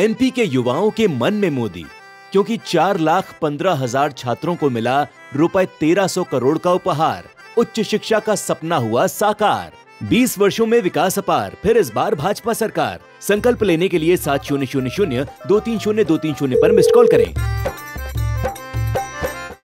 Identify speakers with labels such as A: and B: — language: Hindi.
A: एमपी के युवाओं के मन में मोदी, क्योंकि चार लाख पंद्रह हज़ार छात्रों को मिला रुपए तेरह सौ करोड़ का उपहार। उच्च शिक्षा का सपना हुआ साकार। 20 वर्षों में विकास अपार, फिर इस बार भाजपा सरकार। संकल्प लेने के लिए सात शून्य शून्य शून्य, दो तीन शून्य, दो तीन शून्य पर मिस्ड कॉल करें।